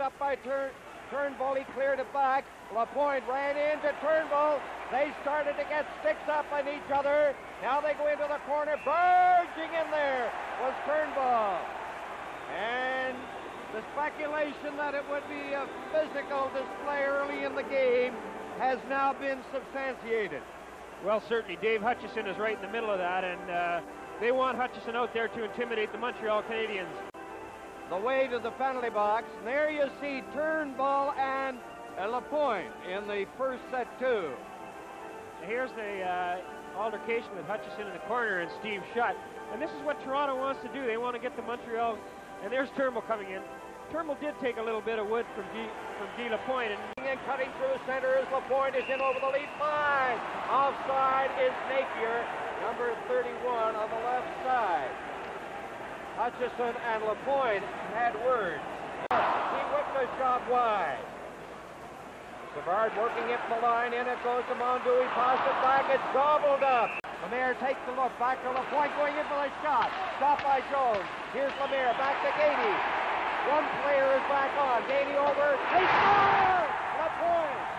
up by Turn Turnbull. He cleared it back. LaPointe ran into Turnbull. They started to get sticks up on each other. Now they go into the corner. Burging in there was Turnbull. And the speculation that it would be a physical display early in the game has now been substantiated. Well, certainly. Dave Hutchison is right in the middle of that, and uh, they want Hutchison out there to intimidate the Montreal Canadiens. The way to the penalty box. And there you see Turnbull and Lapointe in the first set, too. Here's the uh, altercation with Hutchison in the corner and Steve Shutt. And this is what Toronto wants to do. They want to get the Montreal. And there's Turnbull coming in. Turnbull did take a little bit of wood from D, from D Lapointe. And, and cutting through center as Lapointe is in over the lead line. Offside is Napier, number 31 on the left side. Hutchison and Lapointe had words. He whipped the shot wide. Savard working it from the line, in it goes to Mondou. He passes it back, it's gobbled up. Lemaire takes the look, back to Lapointe, going in for the shot. Stopped by Jones. Here's Lemaire, back to Gainey. One player is back on. Gainey over. He scores! Lapointe!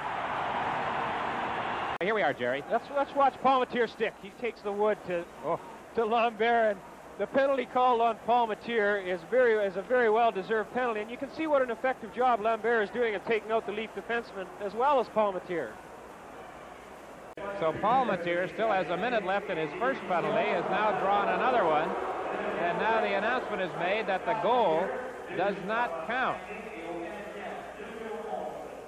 Here we are, Jerry. Let's let's watch Palmateer stick. He takes the wood to oh, to Lambert, and the penalty called on Paul Palmateer is very is a very well-deserved penalty, and you can see what an effective job Lambert is doing of taking out the Leaf defenseman as well as Palmateer. So Palmateer still has a minute left in his first penalty, has now drawn another one, and now the announcement is made that the goal does not count.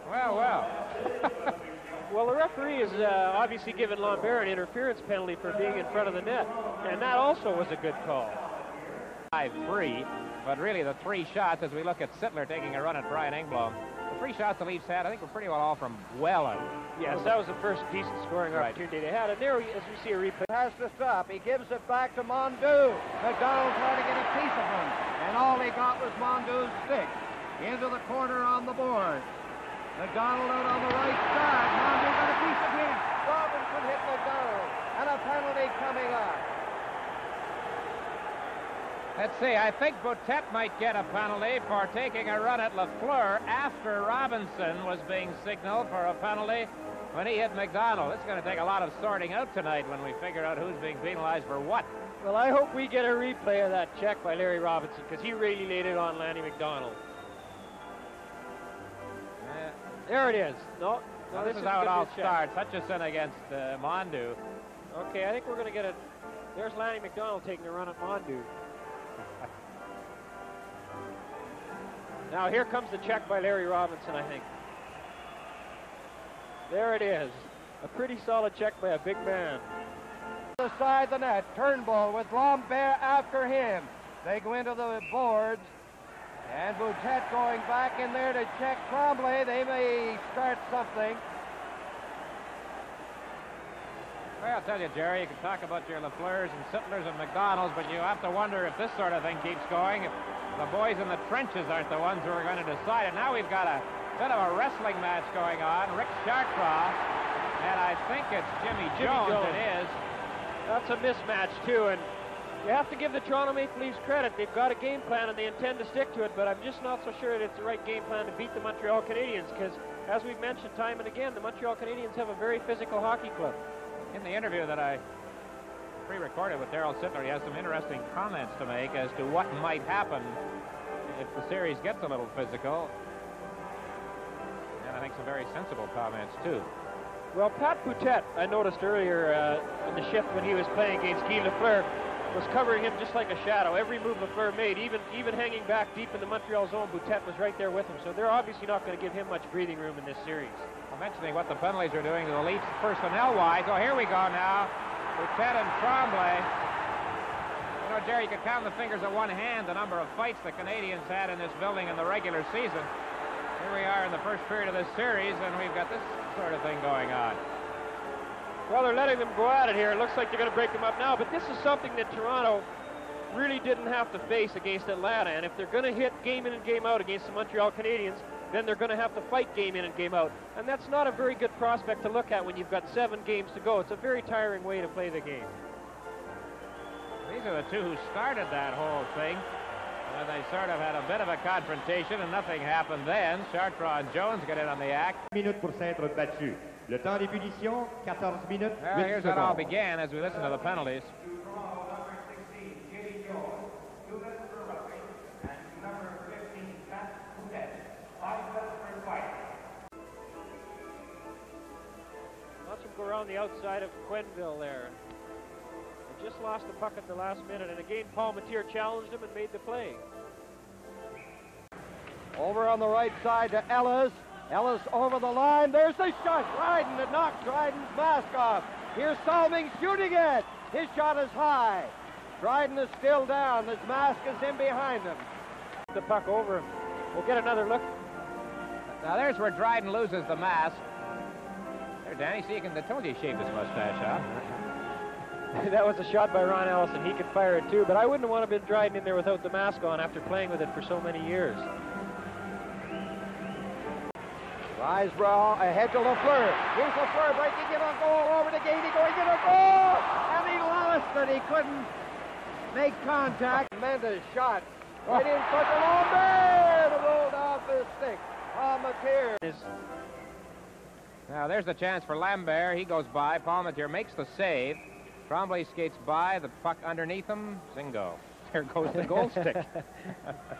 Well, well. Well, the referee has uh, obviously given Lambert an interference penalty for being in front of the net, and that also was a good call. 5-3, but really the three shots, as we look at Sittler taking a run at Brian Engblom, the three shots the Leafs had, I think were pretty well all from well out. Yes, that was the first decent scoring Right. opportunity they had, and there, as we see a replay, Has to stop. He gives it back to Mondou. McDonald trying to get a piece of him. And all he got was Mondou's stick. Into the corner on the board. McDonald out on the right side. Mondou got a piece of him. Robinson hit McDonald. And a penalty coming up. Let's see, I think Boutette might get a penalty for taking a run at Lafleur after Robinson was being signaled for a penalty when he hit McDonald. It's going to take a lot of sorting out tonight when we figure out who's being penalized for what. well, I hope we get a replay of that check by Larry Robinson, because he really laid it on Lanny McDonald. There it is. No, no, Now, this, is how it good all check. starts. Hutchison against uh, Mondou. Okay, I think we're going to get a. There's Lanny McDonald taking a run at Mondou. now here comes the check by Larry Robinson, I think. There it is. A pretty solid check by a big man. The side of the net. Turnbull with Lambert after him. They go into the boards. And Boutette going back in there to check Tremblay. They may start something. Well, I'll tell you, Jerry, you can talk about your Lafleurs and Sittlers and McDonald's, but you have to wonder if this sort of thing keeps going, if the boys in the trenches aren't the ones who are going to decide it. Now we've got a bit of a wrestling match going on. Rick Chartraw, and I think it's Jimmy, Jimmy Jones, Jones. it is. That's a mismatch, too, and you have to give the Toronto Maple Leafs credit. They've got a game plan and they intend to stick to it, but I'm just not so sure that it's the right game plan to beat the Montreal Canadiens because, as we've mentioned time and again, the Montreal Canadiens have a very physical hockey club. In the interview that I pre-recorded with Darryl Sittler, he has some interesting comments to make as to what might happen if the series gets a little physical. And I think some very sensible comments, too. Well, Pat Boutette, I noticed earlier uh, in the shift when he was playing against Guy Lafleur, was covering him just like a shadow. Every move Lafleur made, even even hanging back deep in the Montreal zone, Boutette was right there with him. So they're obviously not going to give him much breathing room in this series. Well, mentioning what the penalties are doing to the Leafs personnel-wise. Oh, here we go now. Boutette and Tremblay. You know, Jerry, you could count the fingers of one hand the number of fights the Canadians had in this building in the regular season. Here we are in the first period of this series, and we've got this sort of thing going on. Well, they're letting them go at it here. It looks like they're going to break them up now, but this is something that Toronto really didn't have to face against Atlanta. And if they're going to hit game in and game out against the Montreal Canadiens, then they're going to have to fight game in and game out. And that's not a very good prospect to look at when you've got seven games to go. It's a very tiring way to play the game. These are the two who started that whole thing. And they sort of had a bit of a confrontation, and nothing happened then. Chartraw and Jones get in on the act. minutes pour s'être battu. Le temps des punitions, 14 minutes, Well, 8 here's how it all secondes. began as we listen to the penalties. Watch him go around the outside of Quenneville there. They just lost the puck at the last minute, and again Palmateer challenged him and made the play. Over on the right side to Ellis. Ellis over the line. There's the shot. Dryden. It knocks Dryden's mask off. Here's Salming shooting it. His shot is high. Dryden is still down. His mask is in behind him. The puck over. We'll get another look. Now there's where Dryden loses the mask. There, Danny, see, you can, I told you he shaved his mustache off. that was a shot by Ron Ellison. He could fire it too, but I wouldn't want to have been Dryden in there without the mask on after playing with it for so many years. Risebrough ahead to Lafleur. Here's Lafleur breaking in on goal over to Gady going in a goal. And he lost it. He couldn't make contact. Mendes shot oh. right in front of Lambert. It rolled off his stick. Palmateer. Is Now there's the chance for Lambert. He goes by. Palmateer makes the save. Tremblay skates by. The puck underneath him. Zingo. There goes the goal stick.